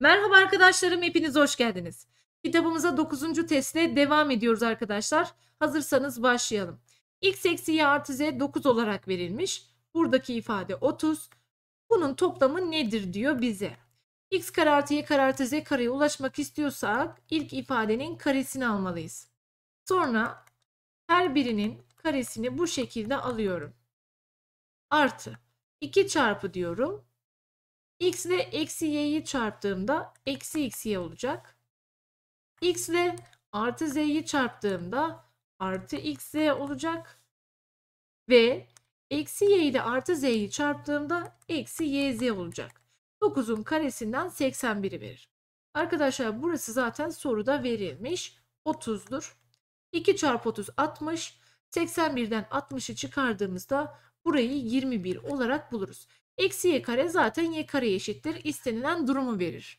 Merhaba arkadaşlarım, hepiniz hoş geldiniz. Kitabımıza 9. testle devam ediyoruz arkadaşlar. Hazırsanız başlayalım. x eksi y artı z 9 olarak verilmiş. Buradaki ifade 30. Bunun toplamı nedir diyor bize. x kare artı y kare artı z kareye ulaşmak istiyorsak ilk ifadenin karesini almalıyız. Sonra her birinin karesini bu şekilde alıyorum. Artı 2 çarpı diyorum. X ile eksi y'yi çarptığımda eksi x y olacak. X ile artı z'yi çarptığımda artı x z olacak. Ve eksi y ile artı z'yi çarptığımda eksi y z olacak. 9'un karesinden 81'i verir. Arkadaşlar burası zaten soruda verilmiş. 30'dur. 2 çarpı 30 60. 81'den 60'ı çıkardığımızda burayı 21 olarak buluruz. Eksi y kare zaten y kare eşittir. İstenilen durumu verir.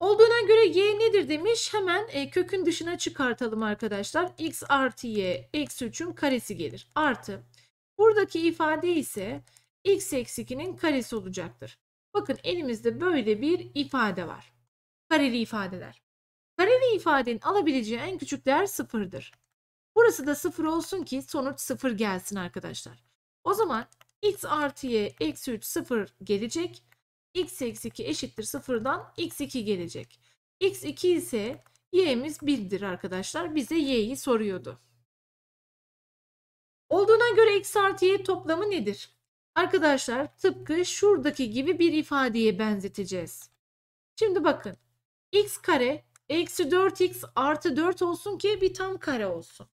Olduğuna göre y nedir demiş. Hemen e, kökün dışına çıkartalım arkadaşlar. x artı y eksi 3'ün karesi gelir. Artı. Buradaki ifade ise x eksi 2'nin karesi olacaktır. Bakın elimizde böyle bir ifade var. Kareli ifadeler. Kareli ifadenin alabileceği en küçük değer sıfırdır. Burası da sıfır olsun ki sonuç sıfır gelsin arkadaşlar. O zaman x artı y eksi 3 sıfır gelecek. x eksi 2 eşittir sıfırdan x2 gelecek. x2 ise y'miz 1'dir arkadaşlar. Bize y'yi soruyordu. Olduğuna göre x artı y toplamı nedir? Arkadaşlar tıpkı şuradaki gibi bir ifadeye benzeteceğiz. Şimdi bakın x kare eksi 4x artı 4 olsun ki bir tam kare olsun.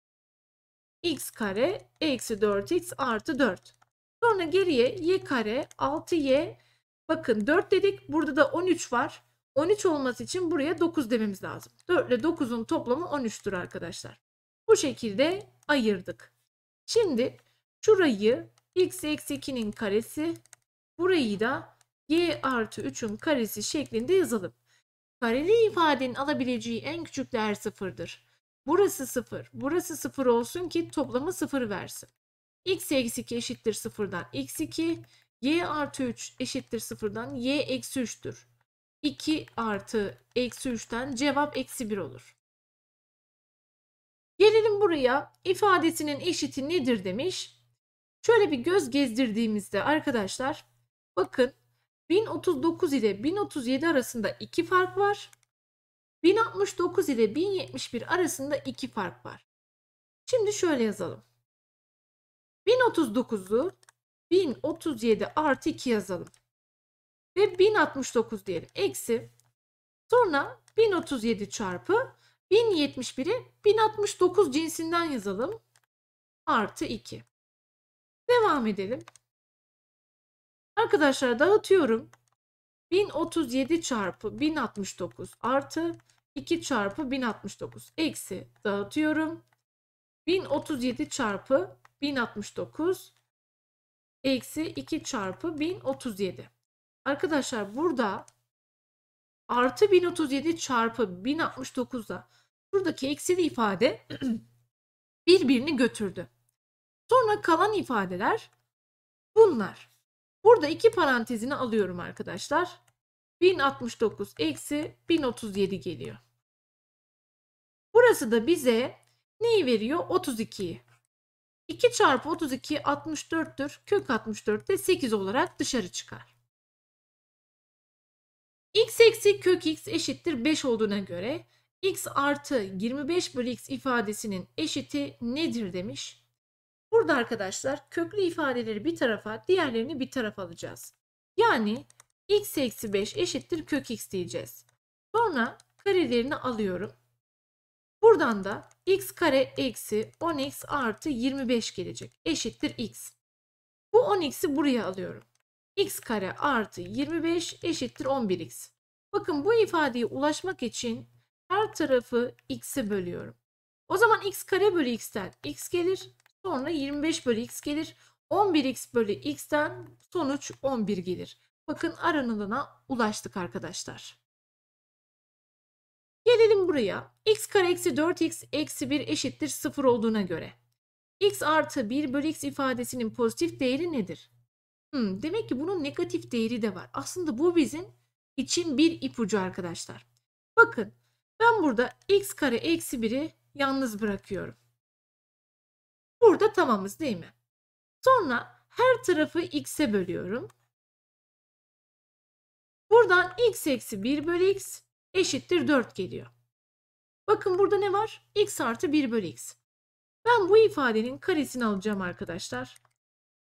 x kare eksi 4x artı 4. Sonra geriye y kare 6y bakın 4 dedik burada da 13 var. 13 olması için buraya 9 dememiz lazım. 4 ile 9'un toplamı 13'tür arkadaşlar. Bu şekilde ayırdık. Şimdi şurayı x eksi 2'nin karesi burayı da y artı 3'ün karesi şeklinde yazalım. Kareli ifadenin alabileceği en küçük değer sıfırdır. Burası sıfır, burası sıfır olsun ki toplamı sıfır versin x eksi 2 eşittir sıfırdan x2 y artı 3 eşittir sıfırdan y eksi 3'tür. 2 artı eksi 3'ten cevap eksi 1 olur. Gelelim buraya ifadesinin eşiti nedir demiş. Şöyle bir göz gezdirdiğimizde arkadaşlar bakın 1039 ile 1037 arasında 2 fark var. 1069 ile 1071 arasında 2 fark var. Şimdi şöyle yazalım. 1039'u 1037 artı 2 yazalım. Ve 1069 diyelim. Eksi. Sonra 1037 çarpı 1071'i 1069 cinsinden yazalım. Artı 2. Devam edelim. Arkadaşlar dağıtıyorum. 1037 çarpı 1069 artı 2 çarpı 1069 eksi dağıtıyorum. 1037 çarpı 1069 eksi 2 çarpı 1037. Arkadaşlar burada artı 1037 çarpı 1069'da buradaki eksili ifade birbirini götürdü. Sonra kalan ifadeler bunlar. Burada iki parantezini alıyorum arkadaşlar. 1069 eksi 1037 geliyor. Burası da bize neyi veriyor? 32'yi. 2 çarpı 32 64'tür. Kök 64 de 8 olarak dışarı çıkar. x eksi kök x eşittir 5 olduğuna göre x artı 25 bölü x ifadesinin eşiti nedir demiş. Burada arkadaşlar köklü ifadeleri bir tarafa diğerlerini bir tarafa alacağız. Yani x eksi 5 eşittir kök x diyeceğiz. Sonra karelerini alıyorum. Buradan da x kare eksi 10x artı 25 gelecek. Eşittir x. Bu 10x'i buraya alıyorum. x kare artı 25 eşittir 11x. Bakın bu ifadeye ulaşmak için her tarafı x'e bölüyorum. O zaman x kare bölü x'ten x gelir. Sonra 25 bölü x gelir. 11x bölü x'ten sonuç 11 gelir. Bakın aranılana ulaştık arkadaşlar. Gelelim buraya. x kare eksi 4x eksi 1 eşittir 0 olduğuna göre. x artı 1 bölü x ifadesinin pozitif değeri nedir? Hmm, demek ki bunun negatif değeri de var. Aslında bu bizim için bir ipucu arkadaşlar. Bakın ben burada x kare eksi 1'i yalnız bırakıyorum. Burada tamamız değil mi? Sonra her tarafı x'e bölüyorum. Buradan x eksi 1 bölü x eşittir 4 geliyor. Bakın burada ne var? x artı 1 bölü x. Ben bu ifadenin karesini alacağım arkadaşlar.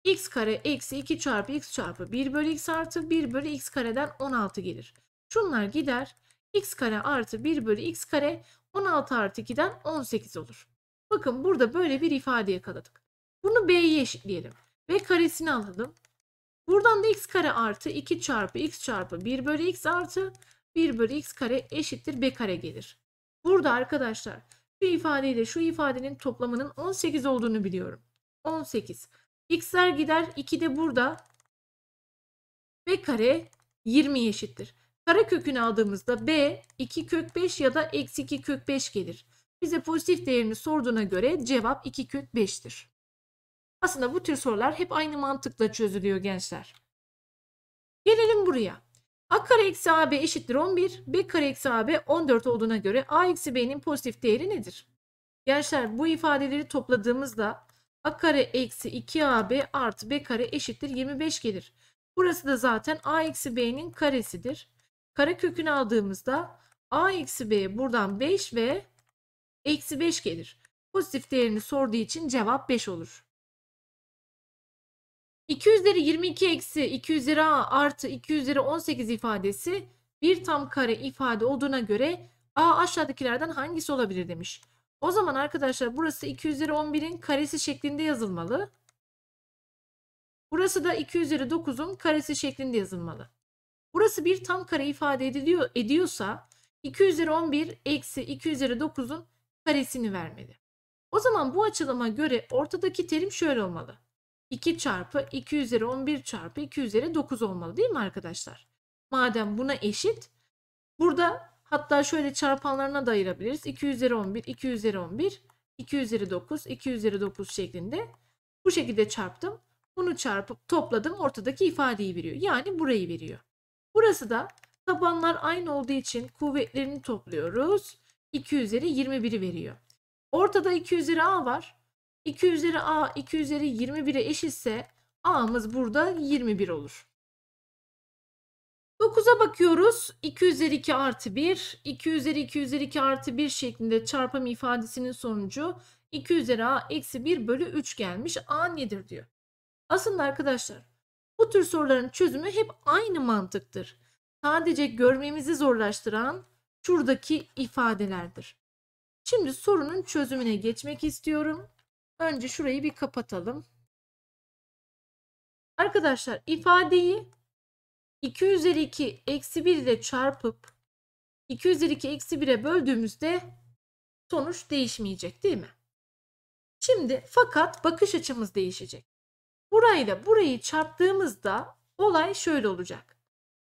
x kare eksi 2 çarpı x çarpı 1 bölü x artı 1 bölü x kareden 16 gelir. Şunlar gider. x kare artı 1 bölü x kare 16 artı 2'den 18 olur. Bakın burada böyle bir ifade yakaladık. Bunu b'ye eşitleyelim. b karesini alalım. Buradan da x kare artı 2 çarpı x çarpı 1 bölü x artı 1 bölü x kare eşittir b kare gelir. Burada arkadaşlar şu ifadeyle şu ifadenin toplamının 18 olduğunu biliyorum. 18. x'ler gider 2 de burada. b kare 20 eşittir. Kare kökünü aldığımızda b 2 kök 5 ya da eksi 2 kök 5 gelir. Bize pozitif değerini sorduğuna göre cevap 2 kök 5'tir. Aslında bu tür sorular hep aynı mantıkla çözülüyor gençler. Gelelim buraya. A kare eksi AB eşittir 11. B kare eksi AB 14 olduğuna göre A eksi B'nin pozitif değeri nedir? Gençler bu ifadeleri topladığımızda A kare eksi 2AB artı B kare eşittir 25 gelir. Burası da zaten A eksi B'nin karesidir. Kare kökünü aldığımızda A eksi B buradan 5 ve eksi 5 gelir. Pozitif değerini sorduğu için cevap 5 olur. 2 üzeri 22 eksi 2 üzeri a artı 2 üzeri 18 ifadesi bir tam kare ifade olduğuna göre a aşağıdakilerden hangisi olabilir demiş. O zaman arkadaşlar burası 2 üzeri 11'in karesi şeklinde yazılmalı. Burası da 2 üzeri 9'un karesi şeklinde yazılmalı. Burası bir tam kare ifade ediliyor, ediyorsa 2 üzeri 11 eksi 2 üzeri 9'un karesini vermeli. O zaman bu açılıma göre ortadaki terim şöyle olmalı. 2 çarpı 2 üzeri 11 çarpı 2 üzeri 9 olmalı değil mi arkadaşlar? Madem buna eşit burada hatta şöyle çarpanlarına da ayırabiliriz. 2 üzeri 11, 2 üzeri 11, 2 üzeri 9, 2 üzeri 9 şeklinde bu şekilde çarptım. Bunu çarpıp topladım ortadaki ifadeyi veriyor. Yani burayı veriyor. Burası da tabanlar aynı olduğu için kuvvetlerini topluyoruz. 2 üzeri 21'i veriyor. Ortada 2 üzeri a var. 2 üzeri a 2 üzeri 21'e eşitse a'mız burada 21 olur. 9'a bakıyoruz. 2 üzeri 2 artı 1. 2 üzeri 2 üzeri 2 artı 1 şeklinde çarpım ifadesinin sonucu 2 üzeri a eksi 1 bölü 3 gelmiş. a nedir diyor. Aslında arkadaşlar bu tür soruların çözümü hep aynı mantıktır. Sadece görmemizi zorlaştıran şuradaki ifadelerdir. Şimdi sorunun çözümüne geçmek istiyorum. Önce şurayı bir kapatalım. Arkadaşlar ifadeyi 2 üzeri 2 eksi 1 ile çarpıp 2 üzeri 2 eksi 1'e böldüğümüzde sonuç değişmeyecek değil mi? Şimdi fakat bakış açımız değişecek. Burayla burayı çarptığımızda olay şöyle olacak.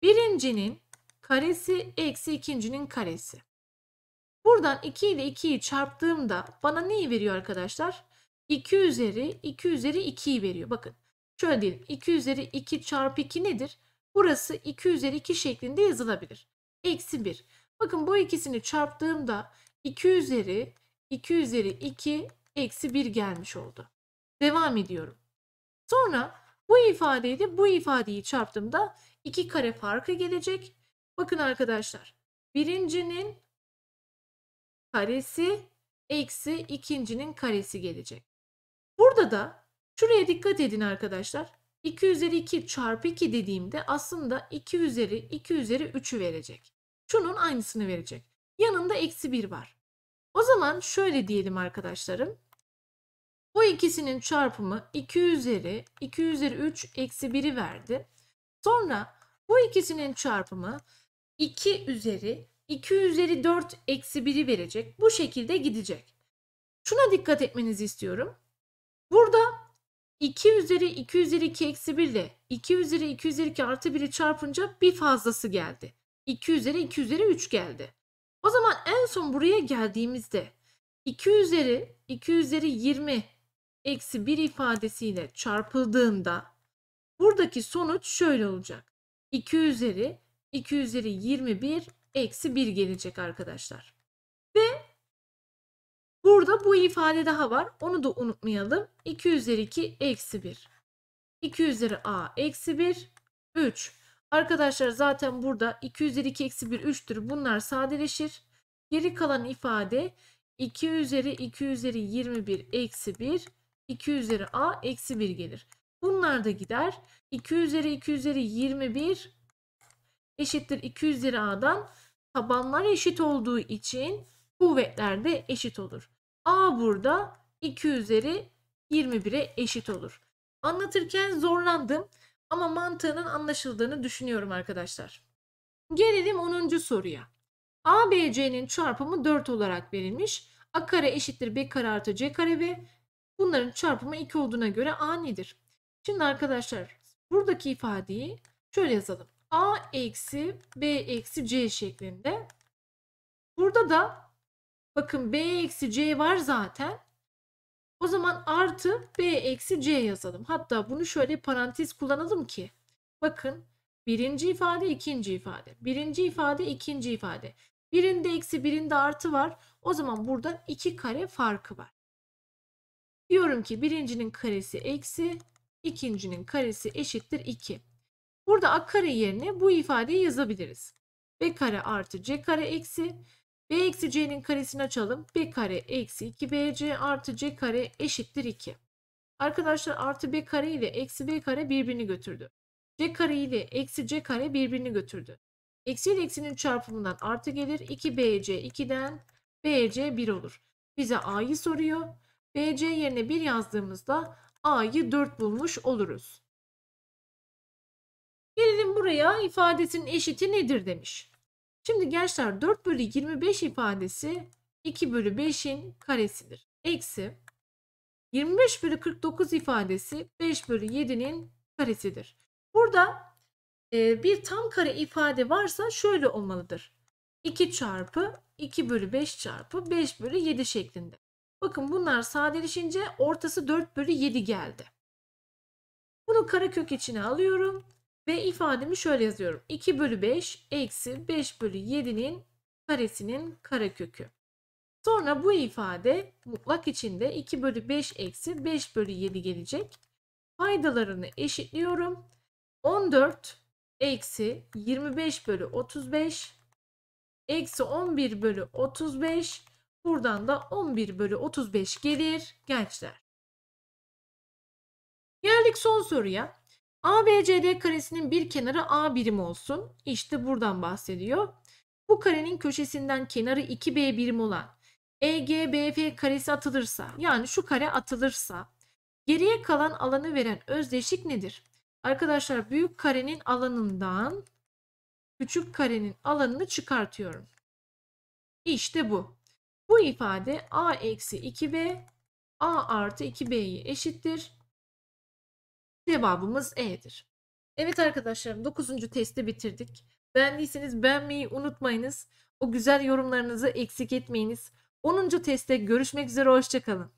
Birincinin karesi eksi ikincinin karesi. Buradan 2 ile 2'yi çarptığımda bana neyi veriyor arkadaşlar? 2 üzeri 2 üzeri 2'yi veriyor. Bakın şöyle diyelim 2 üzeri 2 çarpı 2 nedir? Burası 2 üzeri 2 şeklinde yazılabilir. Eksi 1. Bakın bu ikisini çarptığımda 2 üzeri 2 üzeri 2 eksi 1 gelmiş oldu. Devam ediyorum. Sonra bu ifadeyle bu ifadeyi çarptığımda 2 kare farkı gelecek. Bakın arkadaşlar birincinin karesi eksi ikincinin karesi gelecek. Burada da şuraya dikkat edin arkadaşlar. 2 üzeri 2 çarpı 2 dediğimde aslında 2 üzeri 2 üzeri 3'ü verecek. Şunun aynısını verecek. Yanında eksi 1 var. O zaman şöyle diyelim arkadaşlarım. Bu ikisinin çarpımı 2 üzeri 2 üzeri 3 eksi 1'i verdi. Sonra bu ikisinin çarpımı 2 üzeri 2 üzeri 4 eksi 1'i verecek. Bu şekilde gidecek. Şuna dikkat etmenizi istiyorum. Burada 2 üzeri 2 üzeri 2 eksi 1 ile 2 üzeri 2 üzeri 2 artı 1'i çarpınca bir fazlası geldi. 2 üzeri 2 üzeri 3 geldi. O zaman en son buraya geldiğimizde 2 üzeri 2 üzeri 20 eksi 1 ifadesiyle çarpıldığında buradaki sonuç şöyle olacak. 2 üzeri 2 üzeri 21 eksi 1 gelecek arkadaşlar. Burada bu ifade daha var. Onu da unutmayalım. 2 üzeri 2 eksi 1. 2 üzeri a eksi 1 3. Arkadaşlar zaten burada 2 üzeri 2 eksi 1 3'tür. Bunlar sadeleşir. Geri kalan ifade 2 üzeri 2 üzeri 21 eksi 1 2 üzeri a eksi 1 gelir. Bunlar da gider. 2 üzeri 2 üzeri 21 eşittir 2 üzeri a'dan tabanlar eşit olduğu için kuvvetler de eşit olur. A burada 2 üzeri 21'e eşit olur. Anlatırken zorlandım ama mantığının anlaşıldığını düşünüyorum arkadaşlar. Gelelim 10. soruya. A, B, C'nin çarpımı 4 olarak verilmiş. A kare eşittir B kare artı C kare ve bunların çarpımı 2 olduğuna göre A nedir? Şimdi arkadaşlar buradaki ifadeyi şöyle yazalım. A eksi B eksi C şeklinde. Burada da bakın B eksi C var zaten. O zaman artı B eksi C yazalım. Hatta bunu şöyle parantez kullanalım ki. Bakın birinci ifade ikinci ifade. Birinci ifade ikinci ifade. Birinde eksi birinde artı var. O zaman burada iki kare farkı var. Diyorum ki birincinin karesi eksi ikincinin karesi eşittir 2. Burada a kare yerine bu ifadeyi yazabiliriz. b kare artı c kare eksi b eksi c'nin karesini açalım. b kare eksi 2bc artı c kare eşittir 2. Arkadaşlar artı b kare ile eksi b kare birbirini götürdü. c kare ile eksi c kare birbirini götürdü. Eksi ile eksinin çarpımından artı gelir. 2bc 2'den bc 1 olur. Bize a'yı soruyor. bc yerine 1 yazdığımızda a'yı 4 bulmuş oluruz. Gelelim buraya ifadesinin eşiti nedir demiş. Şimdi gençler 4 bölü 25 ifadesi 2 bölü 5'in karesidir. Eksi 25 bölü 49 ifadesi 5 bölü 7'nin karesidir. Burada e, bir tam kare ifade varsa şöyle olmalıdır. 2 çarpı 2 bölü 5 çarpı 5 bölü 7 şeklinde. Bakın bunlar sadeleşince ortası 4 bölü 7 geldi. Bunu karekök içine alıyorum. Ve ifademi şöyle yazıyorum. 2 bölü 5 eksi 5 bölü 7'nin karesinin karekökü. Sonra bu ifade mutlak içinde 2 bölü 5 eksi 5 bölü 7 gelecek. Faydalarını eşitliyorum. 14 eksi 25 bölü 35 eksi 11 bölü 35 buradan da 11 bölü 35 gelir gençler. Geldik son soruya. ABCD karesinin bir kenarı A birim olsun. İşte buradan bahsediyor. Bu karenin köşesinden kenarı 2B birim olan EGBF karesi atılırsa yani şu kare atılırsa geriye kalan alanı veren özdeşik nedir? Arkadaşlar büyük karenin alanından küçük karenin alanını çıkartıyorum. İşte bu. Bu ifade A eksi 2B A artı 2B'yi eşittir. Cevabımız E'dir. Evet arkadaşlarım 9. testi bitirdik. Beğendiyseniz beğenmeyi unutmayınız. O güzel yorumlarınızı eksik etmeyiniz. 10. testte görüşmek üzere hoşçakalın.